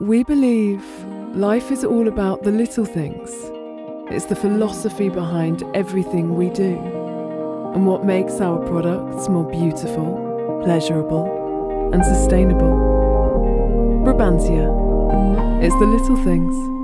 We believe life is all about the little things. It's the philosophy behind everything we do and what makes our products more beautiful, pleasurable, and sustainable. Brabantia. It's the little things.